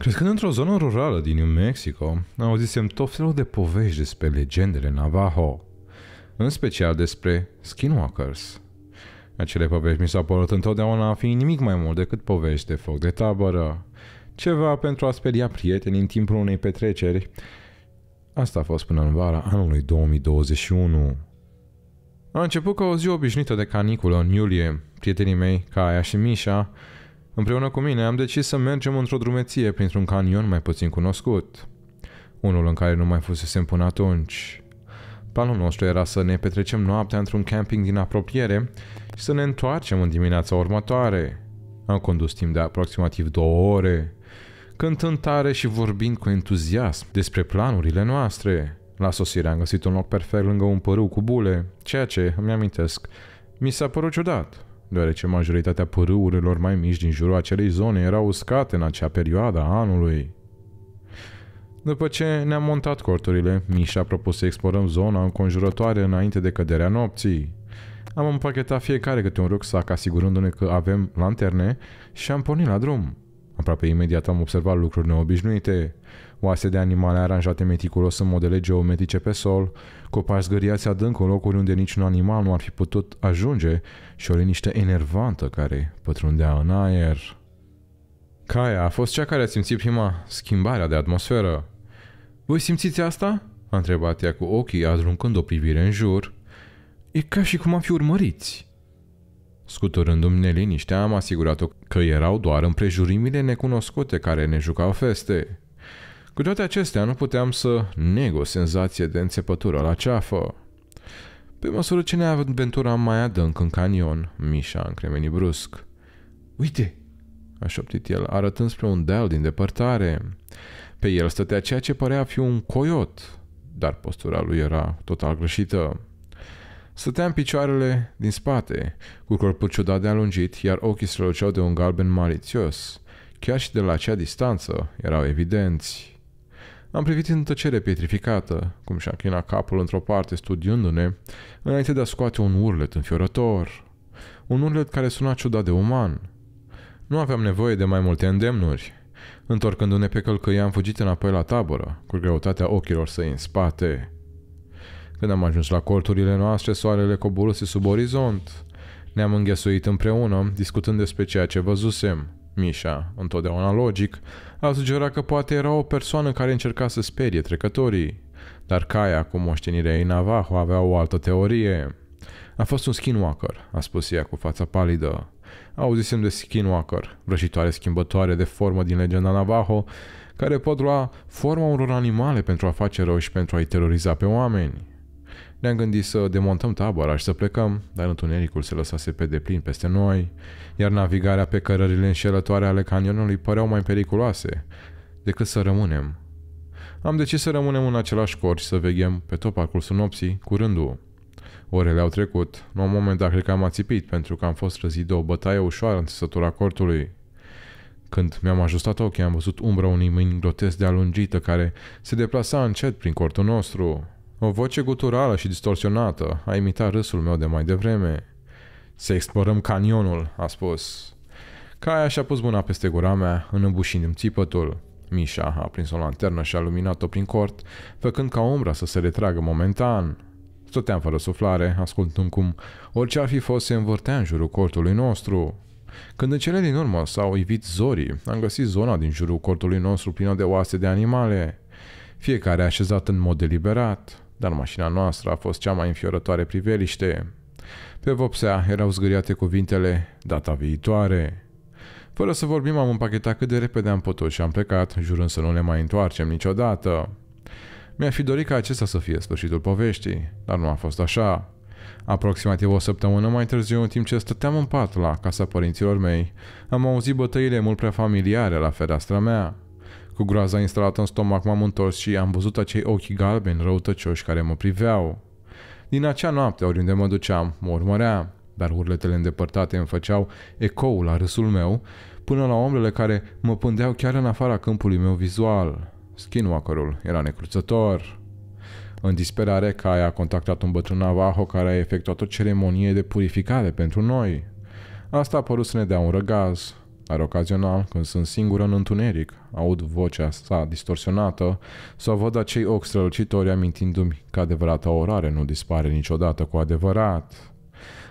Crescând într-o zonă rurală din New Mexico, auzisem tot felul de povești despre legendele Navajo, în special despre skinwalkers. Acele povești mi s-au părut întotdeauna a fi nimic mai mult decât povești de foc de tabără, ceva pentru a speria prieteni în timpul unei petreceri. Asta a fost până în vara anului 2021. A început ca o zi obișnuită de caniculă în iulie. Prietenii mei, Caia și Mișa, împreună cu mine am decis să mergem într-o drumeție printr-un canion mai puțin cunoscut. Unul în care nu mai fusesem până atunci. Planul nostru era să ne petrecem noaptea într-un camping din apropiere și să ne întoarcem în dimineața următoare. Am condus timp de aproximativ două ore, cântând tare și vorbind cu entuziasm despre planurile noastre. La sosire am găsit un loc perfect lângă un părâu cu bule, ceea ce, îmi amintesc, mi s-a părut ciudat, deoarece majoritatea părâurilor mai mici din jurul acelei zone erau uscate în acea perioadă a anului. După ce ne-am montat corturile, Mișa a propus să explorăm zona înconjurătoare înainte de căderea nopții. Am împachetat fiecare câte un rucsac asigurându-ne că avem lanterne și am pornit la drum. Aproape imediat am observat lucruri neobișnuite. Oase de animale aranjate meticulos în modele geometrice pe sol, copaci zgâriați adânc în locuri unde niciun animal nu ar fi putut ajunge și o liniște enervantă care pătrundea în aer. Caia a fost cea care a simțit prima schimbarea de atmosferă. Voi simțiți asta?" a întrebat ea cu ochii, aruncând o privire în jur. E ca și cum am fi urmăriți." Scuturându-mi neliniștea, am asigurat-o că erau doar împrejurimile necunoscute care ne jucau feste. Cu toate acestea, nu puteam să neg o senzație de înțepătură la ceafă. Pe măsură ce ne aventuram mai adânc în canion, Mișa încremeni brusc. Uite!" a șoptit el, arătând spre un deal din depărtare. Pe el stătea ceea ce părea a fi un coiot, dar postura lui era total greșită. Stătea în picioarele din spate, cu corpul ciudat de alungit, iar ochii străluceau de un galben malițios. Chiar și de la acea distanță erau evidenți. Am privit în tăcere pietrificată, cum și-a înclinat capul într-o parte studiându-ne, înainte de a scoate un urlet înfiorător. Un urlet care suna ciudat de uman. Nu aveam nevoie de mai multe îndemnuri. Întorcându-ne pe călcăie, am fugit înapoi la tabără, cu greutatea ochilor săi în spate. Când am ajuns la corturile noastre, soarele coboruse sub orizont. Ne-am înghesuit împreună, discutând despre ceea ce văzusem. Mișa, întotdeauna logic, a sugerat că poate era o persoană care încerca să sperie trecătorii. Dar Caia, cu moștenirea ei Navajo, avea o altă teorie. A fost un skinwalker, a spus ea cu fața palidă. Auzisem de skinwalker, vrăjitoare schimbătoare de formă din legenda Navajo, care pot lua forma unor animale pentru a face rău și pentru a-i teroriza pe oameni. Ne-am gândit să demontăm tabăra și să plecăm, dar întunericul se lăsase pe deplin peste noi, iar navigarea pe cărările înșelătoare ale canionului păreau mai periculoase decât să rămânem. Am decis să rămânem în același cor și să veghem pe tot parcursul nopții, curându Orele au trecut. La un moment dat cred că am ațipit pentru că am fost răzit de o bătaie ușoară în țesătura cortului. Când mi-am ajustat ochii, am văzut umbra unei mâini grotesc de alungită care se deplasa încet prin cortul nostru. O voce guturală și distorsionată a imitat râsul meu de mai devreme. Să explorăm canionul, a spus. Caia și-a pus mâna peste gura mea, înăbușind-mi țipătul. Mișa a prins o lanternă și a luminat-o prin cort, făcând ca umbra să se retragă momentan. Stăteam fără suflare, ascultând cum orice ar fi fost se învârtea în jurul cortului nostru. Când în cele din urmă s-au ivit zorii, am găsit zona din jurul cortului nostru plină de oase de animale. Fiecare așezat în mod deliberat dar mașina noastră a fost cea mai înfiorătoare priveliște. Pe vopsea erau zgâriate cuvintele data viitoare. Fără să vorbim am împachetat cât de repede am putut și am plecat, jurând să nu ne mai întoarcem niciodată. Mi-a fi dorit ca acesta să fie sfârșitul poveștii, dar nu a fost așa. Aproximativ o săptămână mai târziu, în timp ce stăteam în pat la casa părinților mei, am auzit bătăile mult prea familiare la fereastra mea. Cu groaza instalată în stomac m-am întors și am văzut acei ochi galbeni răutăcioși care mă priveau. Din acea noapte, oriunde mă duceam, mă urmărea, dar urletele îndepărtate îmi făceau ecoul la râsul meu, până la ombrele care mă pândeau chiar în afara câmpului meu vizual. Skinwalkerul era necruțător. În disperare, Kai a contactat un bătrân Navajo care a efectuat o ceremonie de purificare pentru noi. Asta a părut să ne dea un răgaz. Dar ocazional, când sunt singură în întuneric, aud vocea sa distorsionată sau văd acei ochi strălucitori amintindu-mi că adevărata orare nu dispare niciodată cu adevărat.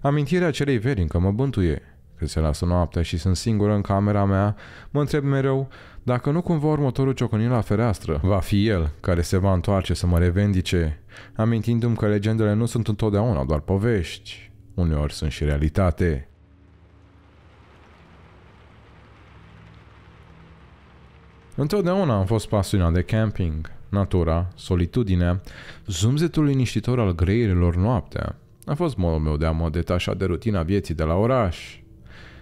Amintirea acelei veri încă mă bântuie. Când se lasă noaptea și sunt singură în camera mea, mă întreb mereu dacă nu cumva următorul ciocănit la fereastră va fi el care se va întoarce să mă revendice, amintindu-mi că legendele nu sunt întotdeauna doar povești, uneori sunt și realitate. Întotdeauna am fost pasionat de camping, natura, solitudinea, zumzetul liniștitor al greierilor noaptea. A fost modul meu de a mă detașa de rutina vieții de la oraș.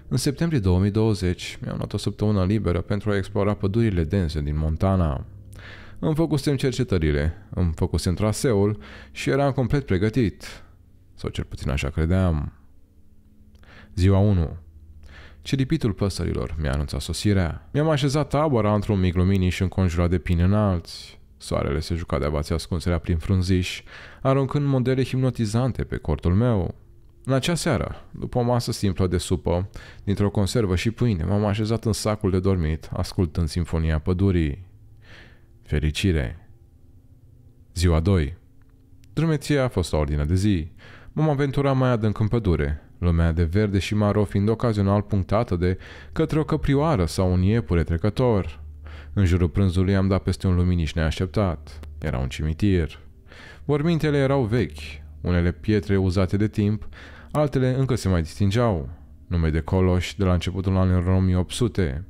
În septembrie 2020 mi-am luat o săptămână liberă pentru a explora pădurile dense din Montana. Îmi făcusem cercetările, îmi făcusem traseul și eram complet pregătit. Sau cel puțin așa credeam. Ziua 1. Ciripitul păsărilor mi-a anunțat sosirea. Mi-am așezat tabăra într-un mic luminiș înconjurat de pini înalți. Soarele se juca de avați ascunserea prin frunziș, aruncând modele hipnotizante pe cortul meu. În acea seară, după o masă simplă de supă, dintr-o conservă și pâine, m-am așezat în sacul de dormit, ascultând sinfonia pădurii. Fericire. Ziua 2. Drumeția a fost o ordine de zi. M-am aventurat mai adânc în pădure, lumea de verde și maro fiind ocazional punctată de către o căprioară sau un iepure trecător. În jurul prânzului am dat peste un luminiș neașteptat. Era un cimitir. Mormintele erau vechi, unele pietre uzate de timp, altele încă se mai distingeau. Nume de coloș de la începutul anilor 1800.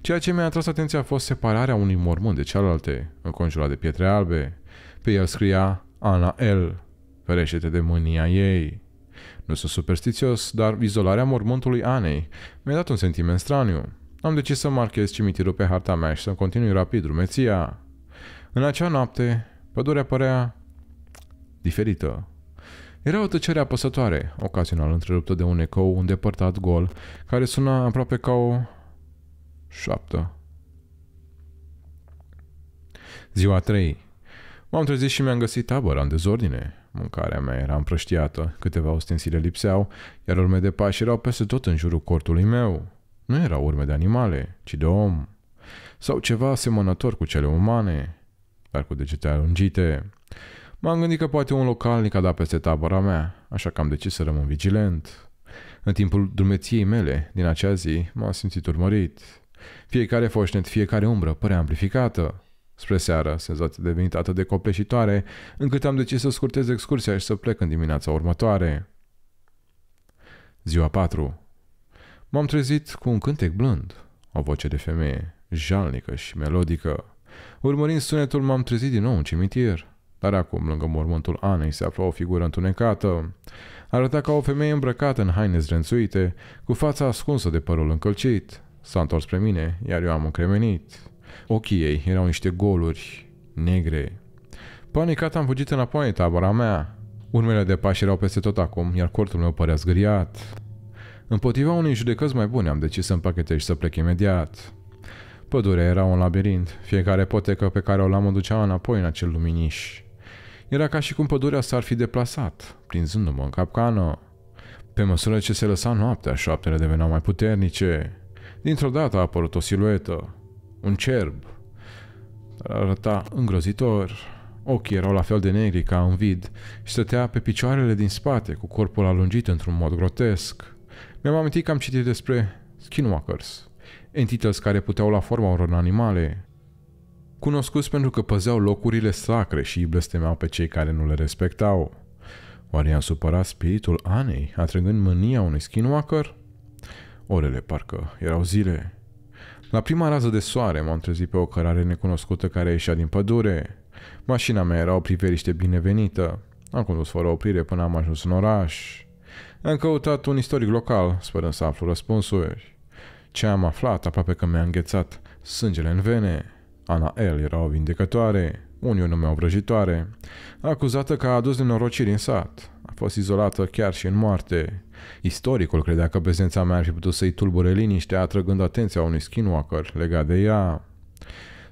Ceea ce mi-a atras atenția a fost separarea unui mormânt de cealaltă, înconjurat de pietre albe. Pe el scria Ana L. Ferește-te de mânia ei. Nu sunt superstițios, dar izolarea mormântului Anei mi-a dat un sentiment straniu. Am decis să marchez cimitirul pe harta mea și să continui rapid drumeția. În acea noapte, pădurea părea diferită. Era o tăcere apăsătoare, ocazional întreruptă de un ecou îndepărtat gol, care suna aproape ca o șoaptă. Ziua 3. M-am trezit și mi-am găsit tabăra în dezordine. Mâncarea mea era împrăștiată, câteva ustensile lipseau, iar urme de pași erau peste tot în jurul cortului meu. Nu erau urme de animale, ci de om. Sau ceva asemănător cu cele umane, dar cu degete alungite. M-am gândit că poate un localnic a dat peste tabăra mea, așa că am decis să rămân vigilent. În timpul drumeției mele din acea zi m-am simțit urmărit. Fiecare foșnet, fiecare umbră părea amplificată. Spre seară, senzația devenit atât de copleșitoare, încât am decis să scurtez excursia și să plec în dimineața următoare. Ziua 4. M-am trezit cu un cântec blând, o voce de femeie, jalnică și melodică. Urmărind sunetul, m-am trezit din nou în cimitir. Dar acum, lângă mormântul Anei, se afla o figură întunecată. Arăta ca o femeie îmbrăcată în haine zrențuite, cu fața ascunsă de părul încălcit. S-a întors spre mine, iar eu am încremenit. Ochii ei erau niște goluri negre. Panicat am fugit înapoi în tabăra mea. Urmele de pași erau peste tot acum, iar cortul meu părea zgâriat. Împotriva unei judecăți mai bune am decis să împachetez și să plec imediat. Pădurea era un labirint, fiecare potecă pe care o luam mă ducea înapoi în acel luminiș. Era ca și cum pădurea s-ar fi deplasat, prinzându-mă în capcană. Pe măsură ce se lăsa noaptea, șoaptele deveneau mai puternice. Dintr-o dată a apărut o siluetă, un cerb. Arăta îngrozitor. Ochii erau la fel de negri ca în vid și stătea pe picioarele din spate, cu corpul alungit într-un mod grotesc. Mi-am amintit că am citit despre skinwalkers, entități care puteau la forma unor animale, cunoscuți pentru că păzeau locurile sacre și îi blestemeau pe cei care nu le respectau. Oare i-a supărat spiritul Anei, atrăgând mânia unui skinwalker? Orele parcă erau zile. La prima rază de soare m-am trezit pe o cărare necunoscută care ieșea din pădure. Mașina mea era o priveliște binevenită. Am condus fără oprire până am ajuns în oraș. Am căutat un istoric local, sperând să aflu răspunsuri. Ce am aflat aproape că mi-a înghețat sângele în vene. Ana L. era o vindecătoare, unii o numeau vrăjitoare, acuzată că a adus nenorociri în sat. A fost izolată chiar și în moarte. Istoricul credea că prezența mea ar fi putut să-i tulbure liniștea, atrăgând atenția unui skinwalker legat de ea.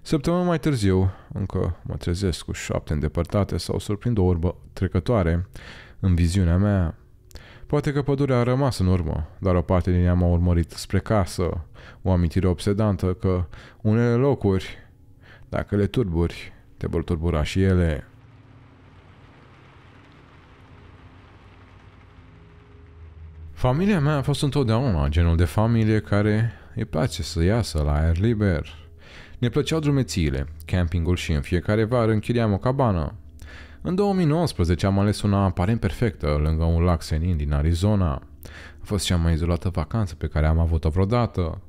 Săptămâna mai târziu, încă mă trezesc cu șapte îndepărtate sau surprind o urbă trecătoare în viziunea mea. Poate că pădurea a rămas în urmă, dar o parte din ea m-a urmărit spre casă, o amintire obsedantă că unele locuri, dacă le turburi, te vor turbura și ele. Familia mea a fost întotdeauna genul de familie care îi place să iasă la aer liber. Ne plăceau drumețiile, campingul și în fiecare vară închiriam o cabană. În 2019 am ales una aparent perfectă lângă un lac senin din Arizona. A fost cea mai izolată vacanță pe care am avut-o vreodată,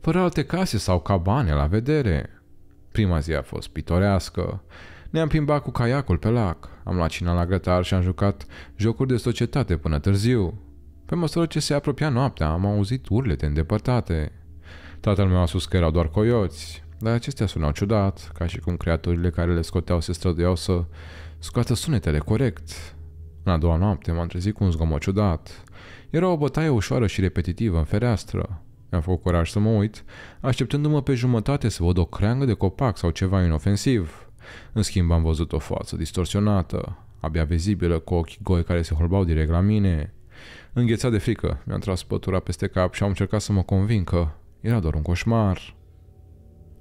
fără alte case sau cabane la vedere. Prima zi a fost pitorească. Ne-am plimbat cu caiacul pe lac, am luat cina la grătar și am jucat jocuri de societate până târziu. Pe măsură ce se apropia noaptea, am auzit urlete îndepărtate. Tatăl meu a spus că erau doar coioți, dar acestea sunau ciudat, ca și cum creaturile care le scoteau se străduiau să scoată sunetele corect. În a doua noapte m-am trezit cu un zgomot ciudat. Era o bătaie ușoară și repetitivă în fereastră. Mi-am făcut curaj să mă uit, așteptându-mă pe jumătate să văd o creangă de copac sau ceva inofensiv. În schimb am văzut o față distorsionată, abia vizibilă, cu ochii goi care se holbau direct la mine. Înghețat de frică, mi-am tras pătura peste cap și am încercat să mă convin că era doar un coșmar.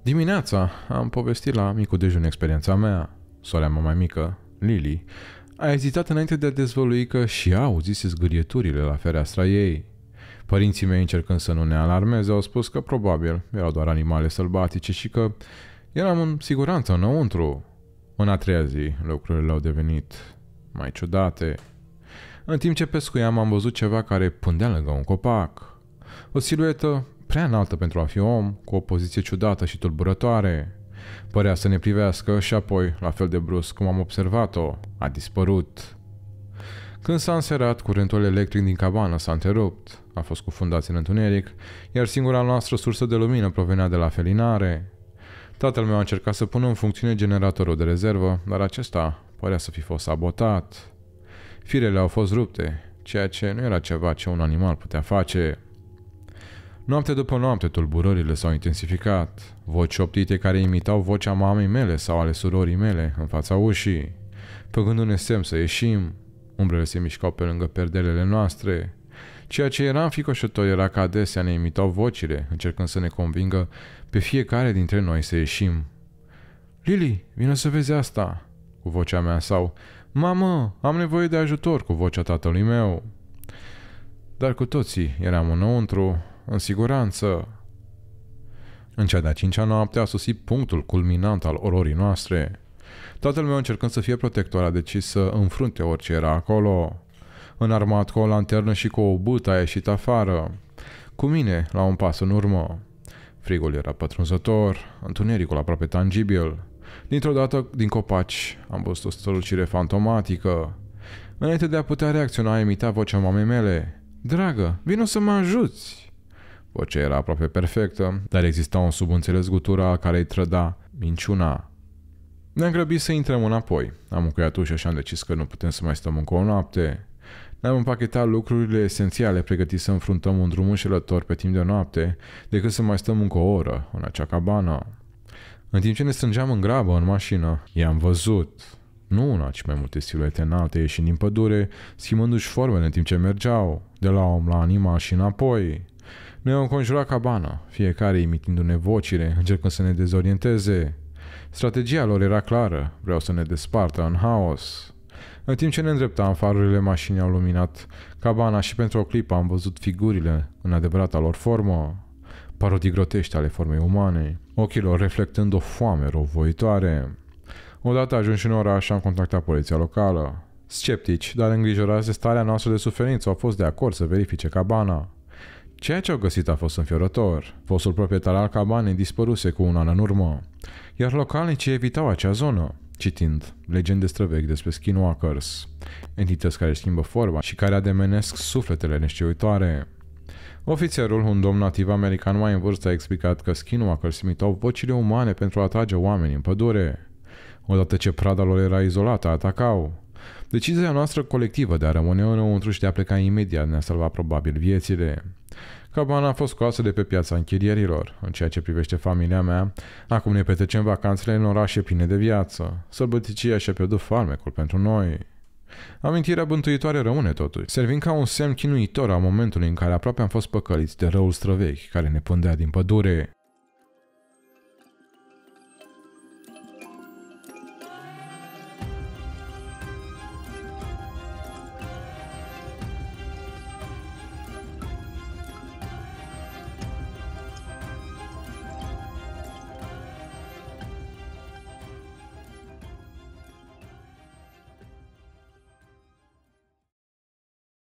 Dimineața am povestit la micul dejun experiența mea. Soarea mea mai mică, Lily, a ezitat înainte de a dezvălui că și ea auzise zgârieturile la fereastra ei. Părinții mei, încercând să nu ne alarmeze, au spus că probabil erau doar animale sălbatice și că eram în siguranță înăuntru. În a treia zi, lucrurile au devenit mai ciudate. În timp ce pescuiam, am văzut ceva care pândea lângă un copac. O siluetă prea înaltă pentru a fi om, cu o poziție ciudată și tulburătoare. Părea să ne privească și apoi, la fel de brusc cum am observat-o, a dispărut. Când s-a înserat, curentul electric din cabană s-a întrerupt, a fost cufundat în întuneric, iar singura noastră sursă de lumină provenea de la felinare. Tatăl meu a încercat să pună în funcțiune generatorul de rezervă, dar acesta părea să fi fost sabotat. Firele au fost rupte, ceea ce nu era ceva ce un animal putea face. Noapte după noapte, tulburările s-au intensificat. Voci optite care imitau vocea mamei mele sau ale surorii mele în fața ușii. Făcându-ne semn să ieșim, umbrele se mișcau pe lângă perdelele noastre. Ceea ce era înficoșător era că adesea ne imitau vocile, încercând să ne convingă pe fiecare dintre noi să ieșim. Lili, vină să vezi asta!" cu vocea mea sau Mamă, am nevoie de ajutor cu vocea tatălui meu. Dar cu toții eram înăuntru, în siguranță. În cea de-a cincea noapte a sosit punctul culminant al ororii noastre. Tatăl meu încercând să fie protector a decis să înfrunte orice era acolo. Înarmat cu o lanternă și cu o bută a ieșit afară. Cu mine, la un pas în urmă. Frigul era pătrunzător, întunericul aproape tangibil. Dintr-o dată, din copaci, am văzut o strălucire fantomatică. Înainte de a putea reacționa, a imitat vocea mamei mele. Dragă, vino să mă ajuți! Vocea era aproape perfectă, dar exista un subînțeles gutura care îi trăda minciuna. Ne-am grăbit să intrăm înapoi. Am încuiat ușa și am decis că nu putem să mai stăm încă o noapte. Ne-am împachetat lucrurile esențiale pregătit să înfruntăm un drum înșelător pe timp de noapte, decât să mai stăm încă o oră în acea cabană. În timp ce ne strângeam în grabă în mașină, i-am văzut. Nu una, ci mai multe siluete înalte ieșind din pădure, schimbându-și formele în timp ce mergeau, de la om la animal și înapoi. Noi am conjurat cabana, fiecare imitindu-ne vocile, încercând să ne dezorienteze. Strategia lor era clară, vreau să ne despartă în haos. În timp ce ne îndreptam, farurile mașinii au luminat cabana și pentru o clipă am văzut figurile în adevărata lor formă parodii grotești ale formei umane, ochilor reflectând o foame rovoitoare. Odată ajuns în oraș, am contactat poliția locală. Sceptici, dar îngrijorați de starea noastră de suferință, au fost de acord să verifice cabana. Ceea ce au găsit a fost înfiorător. Fostul proprietar al cabanei dispăruse cu un an în urmă, iar localnicii evitau acea zonă, citind legende străvechi despre skinwalkers, entități care schimbă forma și care ademenesc sufletele neștiuitoare. Ofițerul, un domn nativ american mai în vârstă, a explicat că skinwalkers imitau vocile umane pentru a atrage oameni în pădure. Odată ce prada lor era izolată, atacau. Decizia noastră colectivă de a rămâne înăuntru și de a pleca imediat ne-a salvat probabil viețile. Cabana a fost scoasă de pe piața închirierilor. În ceea ce privește familia mea, acum ne petrecem vacanțele în orașe pline de viață. Sălbăticia și-a pierdut farmecul pentru noi. Amintirea bântuitoare rămâne totuși, servind ca un semn chinuitor a momentului în care aproape am fost păcăliți de răul străvechi care ne pândea din pădure.